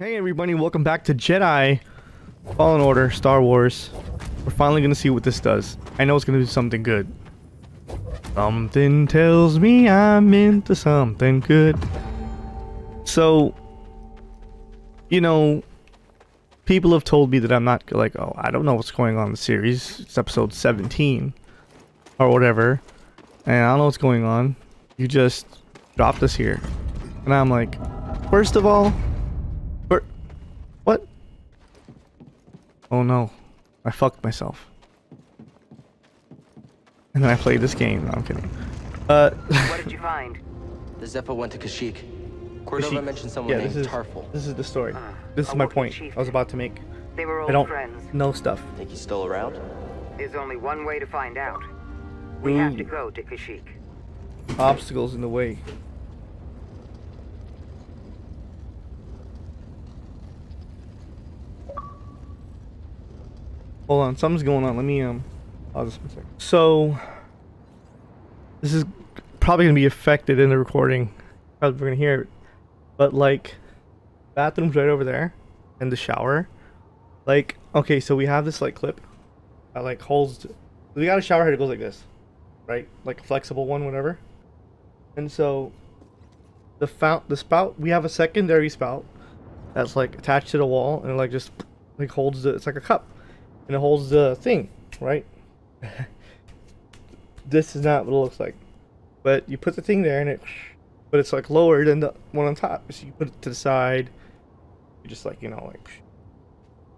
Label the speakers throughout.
Speaker 1: Hey everybody, welcome back to Jedi Fallen Order Star Wars. We're finally gonna see what this does. I know it's gonna do something good. Something tells me I'm into something good. So, you know, people have told me that I'm not like, oh, I don't know what's going on in the series. It's episode 17 or whatever, and I don't know what's going on. You just dropped us here, and I'm like, first of all, what? Oh no, I fucked myself. And then I played this game. No, I'm kidding. Uh,
Speaker 2: What did you find?
Speaker 3: The Zeffo went to Kashyyyk. Cordova
Speaker 1: Kashyyyk.
Speaker 3: mentioned someone
Speaker 1: yeah,
Speaker 3: named
Speaker 1: this is
Speaker 3: Tarfful.
Speaker 1: this is the story.
Speaker 2: Ah,
Speaker 1: This is my
Speaker 2: Wookiee
Speaker 1: point. I was about to make.
Speaker 2: They were
Speaker 1: I
Speaker 2: old
Speaker 1: don't
Speaker 2: friends.
Speaker 1: know stuff.
Speaker 3: Think he's still around?
Speaker 2: There's only one way to find out. We have to go to Kashyyyk.
Speaker 1: Obstacles in the way. Hold on, something's going on. Let me um pause this one second. So this is probably gonna be affected in the recording. Probably gonna hear it. But like bathroom's right over there and the shower. Like, okay, so we have this like clip that like holds we got a shower head that goes like this. Right? Like a flexible one, whatever. And so the fount the spout we have a secondary spout that's like attached to the wall and it like just like holds the it's like a cup and it holds the thing right? This is not what it looks like. But you put the thing there and it but it's like lower than the one on top. So you put it to the side. You just like you know like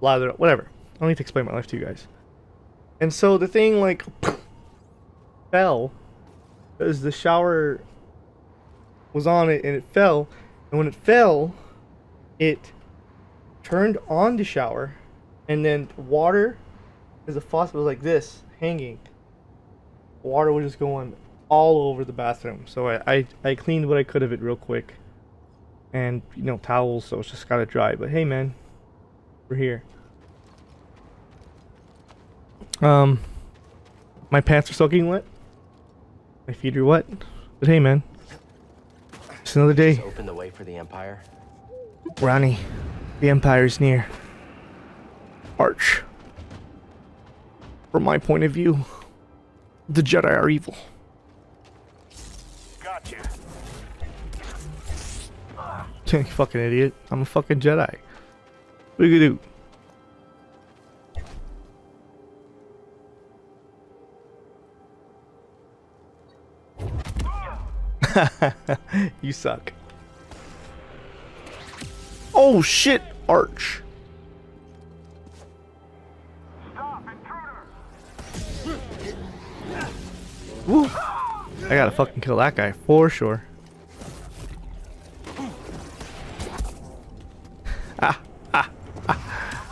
Speaker 1: lather it up whatever. I don't need to explain my life to you guys. And so the thing like fell because the shower was on it and it fell. And when it fell it turned on the shower and then water as the faucet was like this hanging. Water was just going all over the bathroom. So I, I i cleaned what i could of it real quick. And you know towels so it's just gotta dry. But hey man we're here. Um my pants are soaking wet. My feet are wet. But hey man it's another day.
Speaker 3: Just open the way for the Empire.
Speaker 1: Ronnie, the Empire is near. Arch. From my point of view, the Jedi are evil.
Speaker 4: Gotcha.
Speaker 1: You fucking idiot. I'm a fucking Jedi. What are you gonna do? you suck. Oh shit, Arch. Woo. I gotta fucking kill that guy for sure. Ah, ah, ah.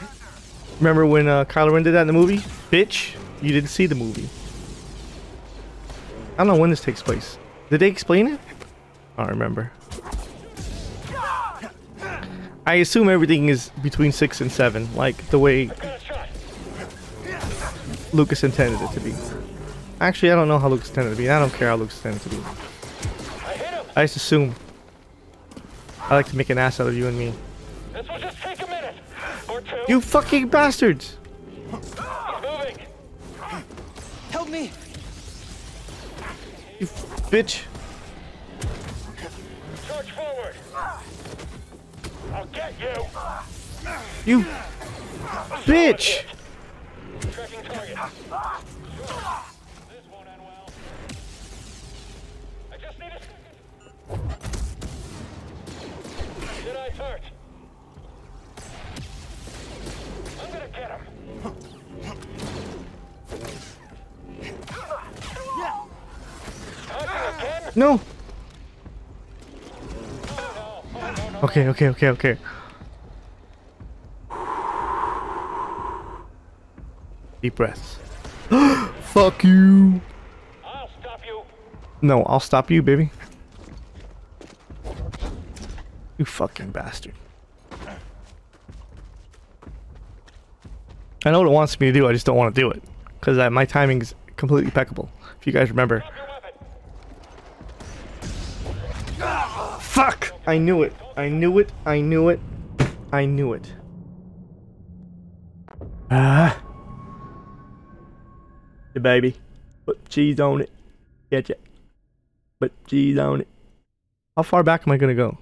Speaker 1: Remember when uh, Kylo Ren did that in the movie? Bitch, you didn't see the movie. I don't know when this takes place. Did they explain it? I don't remember. I assume everything is between 6 and 7, like the way. Lucas intended it to be. Actually, I don't know how Lucas intended it to be. I don't care how Lucas intended it to be.
Speaker 4: I hit him.
Speaker 1: I just assume. I like to make an ass out of you and me.
Speaker 4: This will just take a minute. Or two.
Speaker 1: You fucking bastards!
Speaker 4: Moving.
Speaker 3: Help me!
Speaker 1: You bitch!
Speaker 4: Charge forward. I'll get you.
Speaker 1: You bitch!
Speaker 4: Tracking target. I just need a second. Jedi turret. I'm gonna get him.
Speaker 1: No. Okay, okay, okay, okay. Deep breaths. Fuck you! No, I'll stop you, baby. You fucking bastard. I know what it wants me to do, I just don't want to do it. Because my timing is completely impeccable. If you guys remember. Fuck! I knew it. I knew it. I knew it. I knew it. Ah. The baby. Put cheese on it. Get. Put on it. How far back am I gonna go?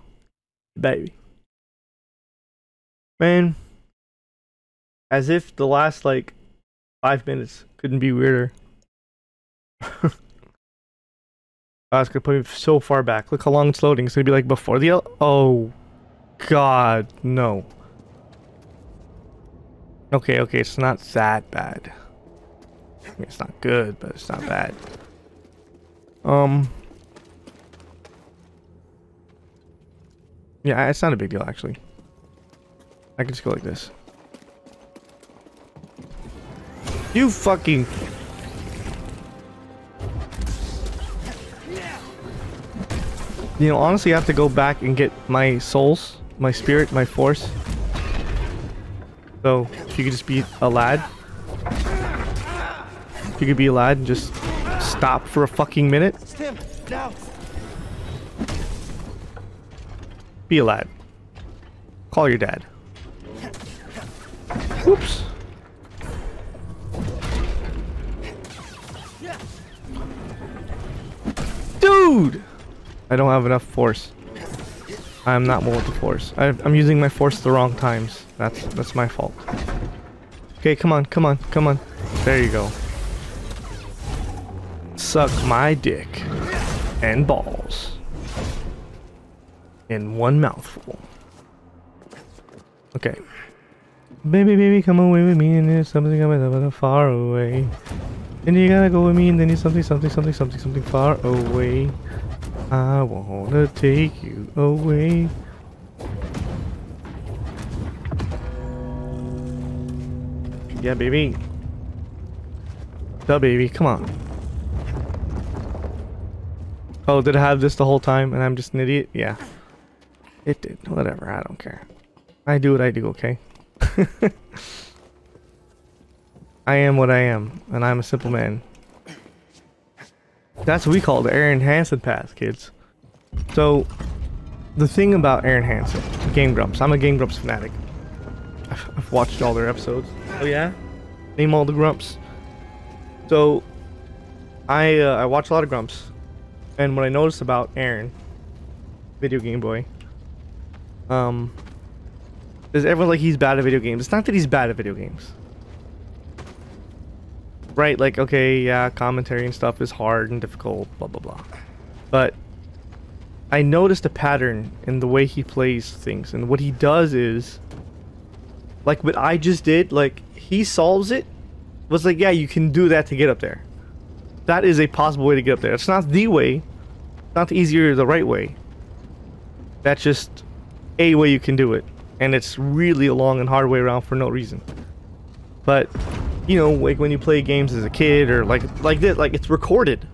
Speaker 1: Baby. Man. As if the last like five minutes couldn't be weirder. I was gonna put me so far back. Look how long it's loading. It's gonna be like before the. el- Oh, God, no. Okay, okay, it's not that bad. I mean, it's not good, but it's not bad. Um. Yeah, it's not a big deal actually. I can just go like this. You fucking. You know, honestly, I have to go back and get my souls, my spirit, my force. So, if you could just be a lad. If you could be a lad and just stop for a fucking minute. Be a lad. Call your dad. Oops. Dude! I don't have enough force. I'm not more with the force. I, I'm using my force the wrong times. That's that's my fault. Okay, come on, come on, come on. There you go. Suck my dick and balls in one mouthful. Okay. Baby, baby, come away with me, and there's something coming far away. And you gotta go with me, and then there's something, something, something, something, something far away. I wanna take you away. Yeah, baby. The baby, come on. Oh, did I have this the whole time and I'm just an idiot? Yeah. It did. Whatever, I don't care. I do what I do, okay? I am what I am, and I'm a simple man. That's what we call the Arin Hanson path, kids. So, the thing about Arin Hanson, Game Grumps, I'm a Game Grumps fanatic. I've, I've watched all their episodes. Oh yeah? Name all the Grumps. So, I uh, I watch a lot of Grumps, and what I noticed about Arin, video game boy, um, is everyone like he's bad at video games. It's not that he's bad at video games. Right, like okay, yeah, commentary and stuff is hard and difficult, blah blah blah. But I noticed a pattern in the way he plays things, and what he does is like what I just did, like he solves it was like, yeah, you can do that to get up there. That is a possible way to get up there. It's not the way, it's not the easier the right way. That's just a way you can do it, and it's really a long and hard way around for no reason. But you know, like when you play games as a kid or like like this, like it's recorded.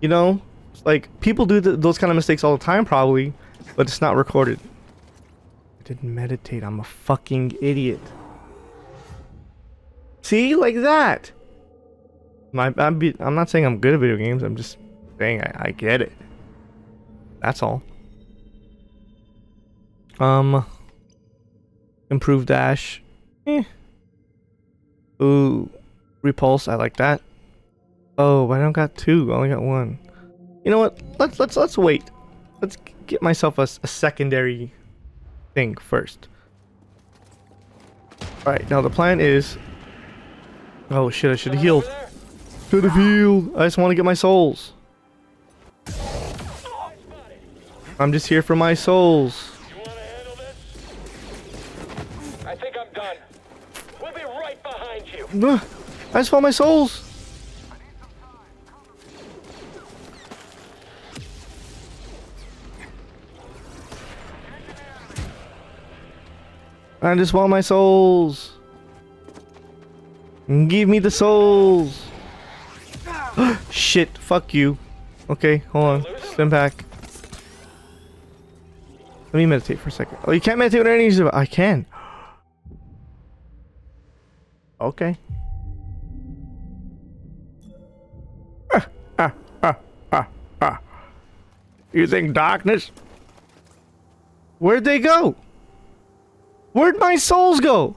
Speaker 1: You know, like people do th those kind of mistakes all the time, probably, but it's not recorded. I didn't meditate. I'm a fucking idiot. See, like that. My, I'm, be, I'm not saying I'm good at video games. I'm just saying I, I get it. That's all. Um, improve dash. Eh. Ooh, repulse. I like that. Oh, I don't got two. I only got one. You know what? Let's let's let's wait. Let's get myself a secondary thing first. All right. Now the plan is. Oh shit! I should have healed. Should have healed. I just want to get my souls. I'm just here for my souls.
Speaker 4: Behind you.
Speaker 1: I just want my souls. I just want my souls. Give me the souls. Shit, fuck you. Okay, hold on. Stand back. Let me meditate for a second. Oh, you can't meditate with enemies. I can. Okay. You think darkness? Where'd they go? Where'd my souls go?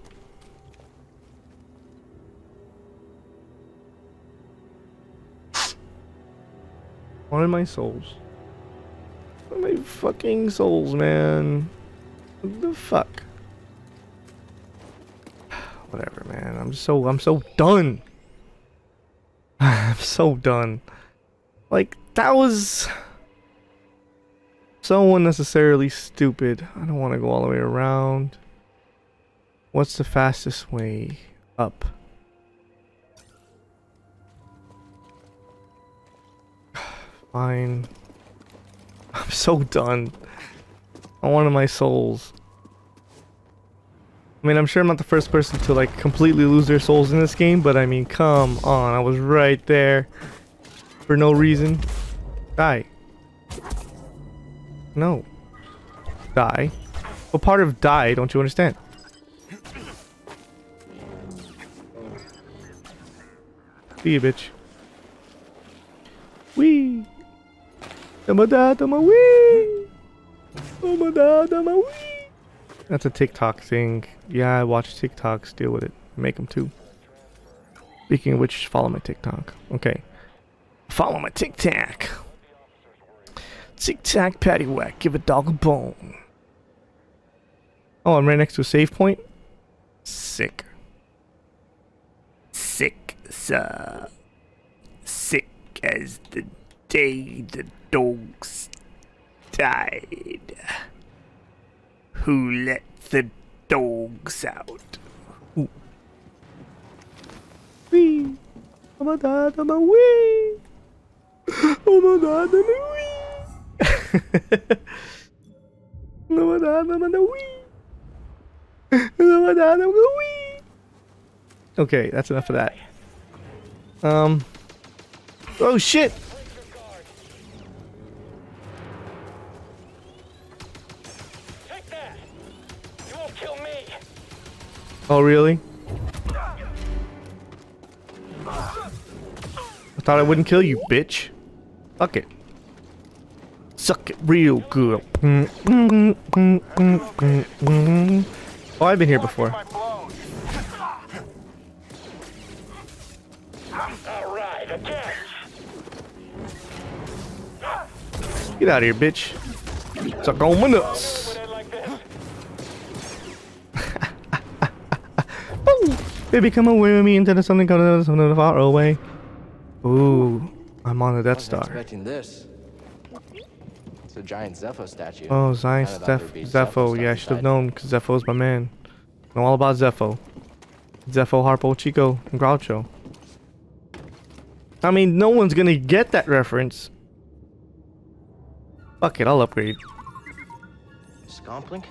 Speaker 1: Where are my souls? Where are my fucking souls, man? What the fuck? Whatever, man. I'm so I'm so done. I'm so done. Like that was so unnecessarily stupid. I don't want to go all the way around. What's the fastest way up? Fine. I'm so done. I wanted my souls. I mean, I'm sure I'm not the first person to like completely lose their souls in this game, but I mean, come on. I was right there for no reason. Die. No. Die. What part of die don't you understand? See you, bitch. Wee. I'm a dad, I'm wee. I'm a dad, I'm wee. That's a TikTok thing. Yeah, I watch TikToks. Deal with it. Make them too. Speaking of which, follow my TikTok. Okay. Follow my TikTok. Tic tac patty whack, give a dog a bone. Oh, I'm right next to a save point? Sick. Sick, sir. Uh, sick as the day the dogs died. Who let the dogs out? Ooh. Wee. I'm a dad, I'm a wee. I'm a dad, I'm a wee. no, no, no, no, wee. No, no, no, wee. Okay, that's enough of that. Um. Oh shit! Oh really? I thought I wouldn't kill you, bitch. Fuck it. Suck it real good. Oh, I've been here before. Get out of here, bitch. Suck on my nuts.
Speaker 4: Put it like this.
Speaker 1: Boom. Baby, come away with me into the something coming something far away. Ooh, I'm on the Death Star.
Speaker 3: expecting this. It's a giant Zeffo statue.
Speaker 1: Oh,
Speaker 3: Kinda
Speaker 1: Zeph
Speaker 3: Zeffo.
Speaker 1: Yeah, I should have known because Zeffo's my man. Know all about Zeffo. Zepho, Harpo, Chico, and Groucho. I mean, no one's gonna get that reference. Fuck it, I'll upgrade.
Speaker 3: Scomplink?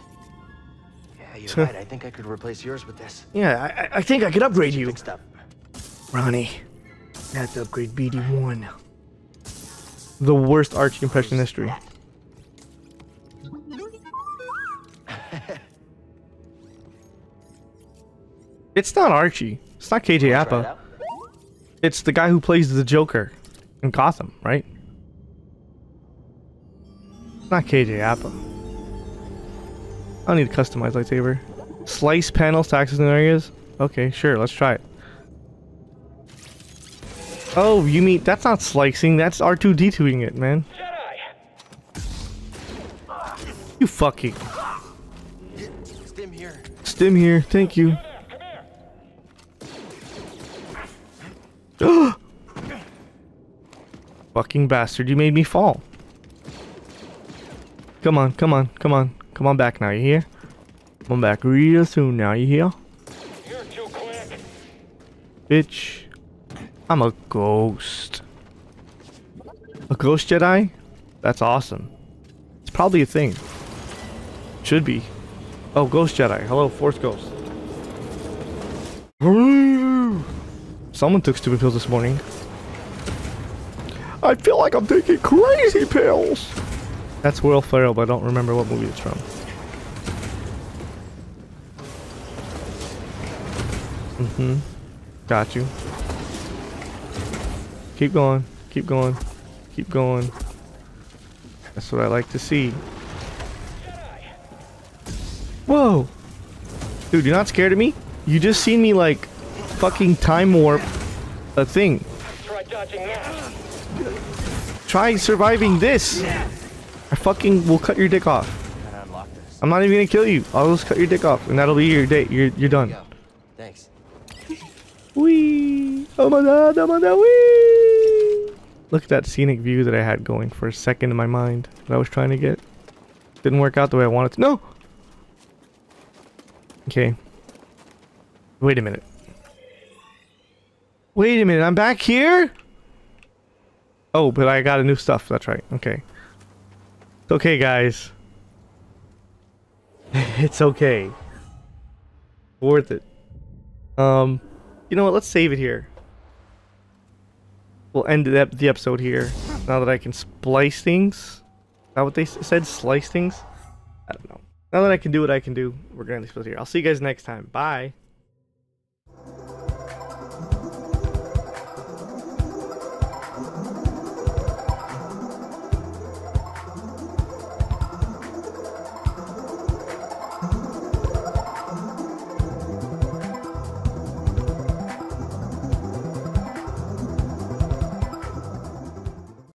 Speaker 3: Right. I think I could replace yours with this.
Speaker 1: Yeah, I, I- think I could upgrade you.
Speaker 3: Fixed up.
Speaker 1: Ronnie, to upgrade BD1. The worst Archie impression in history. It's not Archie. It's not KJ
Speaker 3: Apa.
Speaker 1: It's the guy who plays the Joker in Gotham, right? It's not KJ Apa. I don't need a customized lightsaber. Slice panels to access new areas? Okay, sure, let's try it. Oh, you mean that's not slicing, that's R2D2ing it, man.
Speaker 4: Jedi.
Speaker 1: You fucking
Speaker 3: Stim here.
Speaker 1: stim here, thank you. Fucking bastard, you made me fall. Come on, come on, come on. Come on back now, you hear? Come on back real soon now, you hear?
Speaker 4: You're too quick.
Speaker 1: Bitch. I'm a ghost. A ghost Jedi? That's awesome. It's probably a thing. Should be. Oh, Ghost Jedi. Hello, Force Ghost. Someone took stupid pills this morning. I feel like I'm taking crazy pills. That's Will Ferrell, but I don't remember what movie it's from. Mm-hmm. Got you. Keep going. Keep going. Keep going. That's what I like to see. Whoa! Dude, you're not scared of me? You just seen me like fucking time warp a thing.
Speaker 4: Try dodging that.
Speaker 1: Try surviving this. I fucking will cut your dick off.
Speaker 3: Gotta unlock this.
Speaker 1: I'm not even gonna kill you. I'll just cut your dick off, and that'll be your date. You're you're done.
Speaker 3: Thanks.
Speaker 1: Wee! Oh my god! Oh my god! Wee! Look at that scenic view that I had going for a second in my mind that I was trying to get. Didn't work out the way I wanted to. No. Okay. Wait a minute. Wait a minute. I'm back here. Oh, but I got a new stuff. That's right. Okay. It's okay, guys. it's okay. Worth it. Um, you know what? Let's save it here. We'll end the, episode here. Now that I can splice things. Is that what they said? Slice things? I don't know. Now that I can do what I can do, we're going to split here. I'll see you guys next time. Bye.